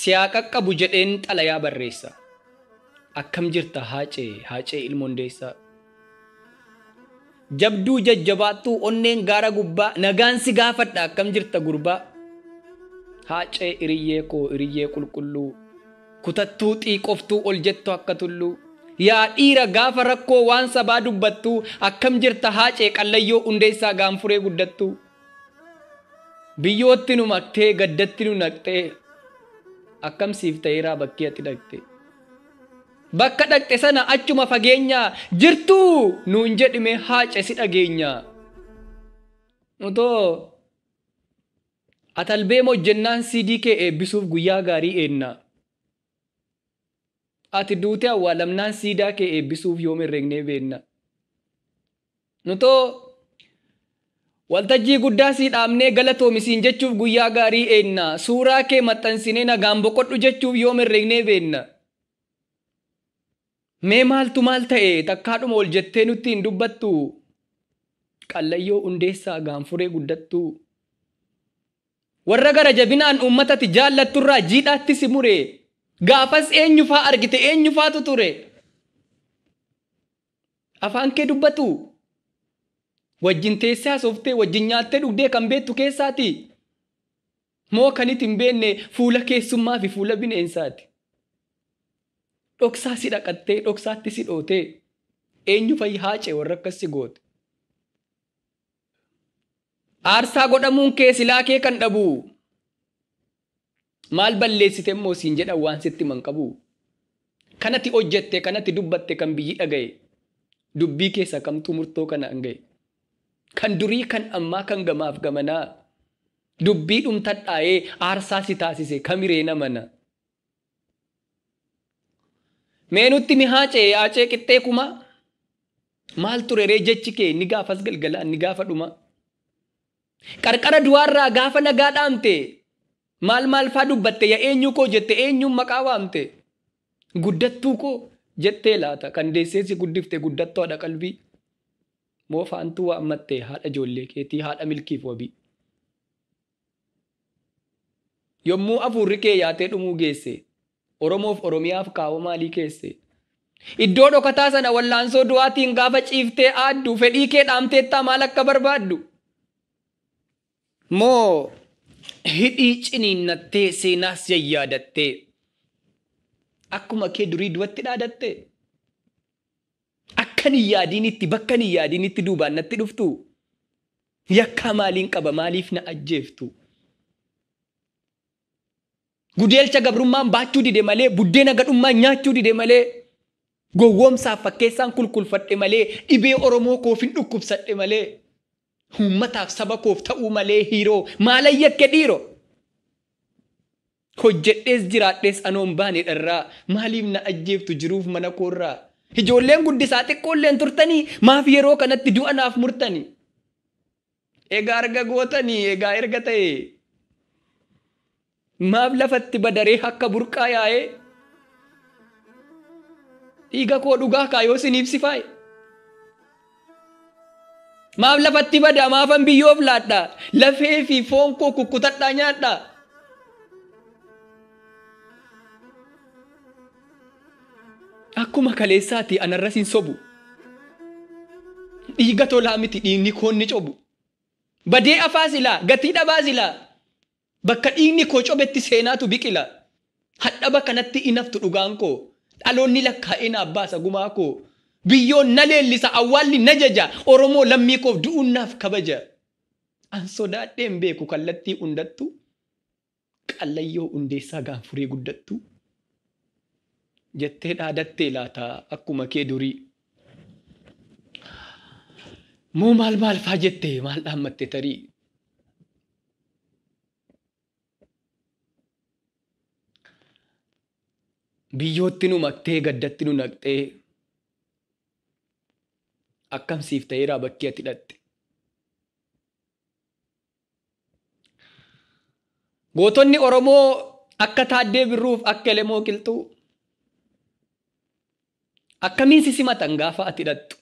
siyaa qaqqabu jedheen xalayaa barreessa. Akkam jirta haacee haacee ilmoondeessaa. Jabduu jajjabaattuu onneen gaara gubbaa nagaan si gaafadha akkam jirta gurbaa. Haacee iriyyee koo iriyyee qulqulluu kutattuu xiiqoftuu ol jettu akka tulluu. Yaa dhiira gaafa rakkoo waan sabaa dubbattuu akkam jirta haacee qallayyoo hundeessaa gaanfuree guddattuu. Biyyootti nu maktee gaddatti nu naqxee akkam siif ta'eeraa bakkee ati dhaqxe. Bakka dhaqxe sana achuma fageenyaa jirtuu nuun jedhime haace si dhageenya. Utoo atalbee hojjennaan sidii kee eebbisuuf guyyaa gaarii eenna. Ati duute awwaalamnaan siidaa kee eebbisuuf yoom herreegnee beenna. Nutoo waltajjii guddaa sii dhaabnee galatoomisiin jechuuf guyyaa gaarii eenna. Suuraa kee maxxansinee nagaan boqodhu jechuuf yoom herreegnee beenna. Mee maaltu maal ta'e takkaadhuma ol jettee nutti hin dubbattu. Qallayyoo hundeessaa gaanfuree guddattu. Warra gara jabinaan uummatatti jaallatturraa jiidhaatti si mure. Gaafas eenyufaa argite eenyufaatu ture. Afaan kee dubbatu. Wajjin teessee hasooftee wajjin nyaattee dhugdee kan beektu keessaati. Moo kan itti hin beekne fuula keessummaa fi fuula bineensaati. dhoksaa si dhaqattee dhoksaatti si dhootee eenyu fayyi haacee warra akkas si goote. Aarsaa godhamuun kee silaa kee kan dhabu maal balleessite immoo siin jedhan waan sitti man qabu. Kanatti hojjette kanatti dubbatte kan biyyi dhagaye dubbii keessa kamtuu murtoo kana an ga'e. Kan durii kan ammaa kan gamaaf gamanaa dubbii dhumtadhaa'ee aarsaa si taasise kamiree namana. Mee nutti mi haacee haacee qixxee kuma? Maal ture ree jechi kee? Inni gaafas galgalaa inni gaafa dhuma. Qarqara du'aarraa gaafa nagaa dhaamte maal maal faa dubbatte? Yaa eenyu koo jette? Eenyuun maqaa waamte? Guddattuu koo jettee laata? Kan deessee si guddifte guddattoo haadha qalbii moo faantuu waammatte haadha ijoollee keetii haadha milkiif wabii. Yommuu afuurri kee yaatee dhumuu geesse. Oromoof Oromiyaaf kaawoo maalii keesse? Iddoo dhokataa sana wallaansoo du'aatiin gaafa ciiftee aaddu fedhii kee dhaamteettaa maal akka barbaaddu? Moo hidhii ciniinnattee seenaas yayyaadattee akkuma kee durii duwatti dhaadatte? Akkan hin yaadiinitti bakkan hin yaadiinitti duubaan natti dhuftu? Yakkaa maaliin qaba maaliif na ajjeeftu? Gudeelcha gabrummaan baachuu dide malee buddeena gadhummaan nyaachuu dide malee gowwoomsaaf fakkeessaan kulkulfadhe malee dhibee Oromoo koof hin dhukkubsadhe malee uummataaf saba koof ta'uu malee hiiroo maalan yakke dhiiro. Hojjedhees jiraadhees anoon baane dharraa maaliif na ajjeeftu jiruuf mana koorraa. Ijoolleen guddisaa xiqqoolleen turtanii maaf yeroo kanatti du'a naaf murtanii. Egaa arga gootanii egaa erga ta'e. Maaf lafatti badaree akka burqaa yaa'ee dhiiga koo dhugaa kaayoo siniif si faaye. Maaf lafatti bada maafan biyyoof laadha lafee fi foon koo kukkutadhaa nyaadha. Akkuma kaleessaati anarras hin sobu. Dhiiga tolaa miti dhiigni koonni cobu. Badee afaa silaa gatii dhabaa silaa. Bakka dhiigni koo cobetti seenaatu biqila. Hadhaba kanatti inaftu dhugaan koo. Dhaloonni lakkaa'ee naaf baasa gumaa koo. Biyyoon na leellisa awwaalli na jaja. Oromoo lammii koof du'uun naaf kabaja. An sodaadheen beeku kallattii hundattu. Qallayyoo hundeessaa gaanfuree guddattu. Jettee dhaadattee laata akkuma kee durii. Moo maal maal faa jettee maal dhaammatte tarii? biyyootti nu maktee gaddatti nu naqxee akkam siif ta'eeraa bakkee ati hidhatte. Gootonni Oromoo akka Taaddee Birruuf akka Elemoo Qilxuu akkamiin si simatan gaafa ati hidhattu.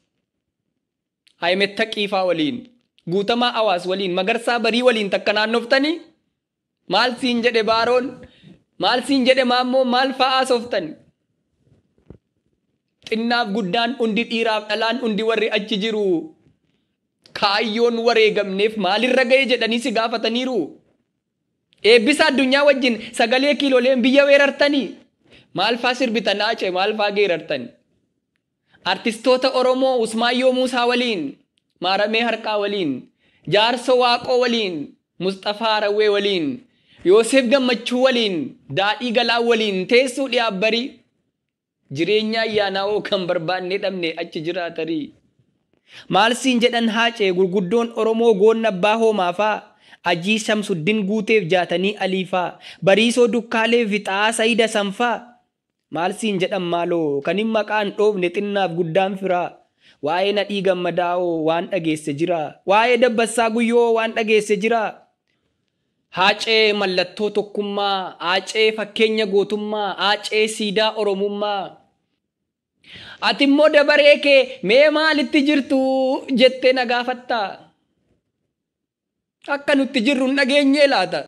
Haayimetta Qiifaa waliin, Guutamaa Awaas waliin, Magarsaa Barii waliin takka naannoftanii maal siin jedhe baaroon Maal siin jedhe maammoo maal fa'aa sooftan? Xinnaaf guddaan hundi dhiiraaf dhalaan hundi warri achi jiru. Kaayyoon wareegamneef maalirra ga'e jedhanii si gaafataniiru. Eebbisa addunyaa wajjin sagalee kiilooleen biyya weerartanii. Maal fa'aa sirbitan naace maal fa'aa geerartani? Artistoota Oromoo Usmaayyoo Muusaa waliin, Maaramee Harqaa waliin, Jaarso Waaqoo waliin, Mustafaa Harawwee waliin, Yoosef Gammachuu waliin, Daadhii Galaa waliin teessuu dhiyaabbarii. Jireenya ayyaanaawoo kan barbaanne dhabne achi jiraatarii. Maal siin jedhan haacee gurguddoon Oromoo goonna abbaa hoomaafaa ajii shamsuddin guuteef jaatanii aliifaa bariisoo dukkaaleef fixaa sayida sanfaa. Maal siin jedhan maaloo kan hin maqaan dhoofne xinnaaf guddaan firaa. Waa'ee nadhii gammadaa'oo waan dhageesse jira. Waa'ee dabbassaa guyyoo waan dhageesse jira. Haacee mallattoo tokkummaa, haacee fakkeenya gootummaa, haacee siidaa oromummaa. Ati immoo dabaree kee mee maalitti jirtu jettee na gaafatta. Akka nutti jirru hin dhageenyee laata?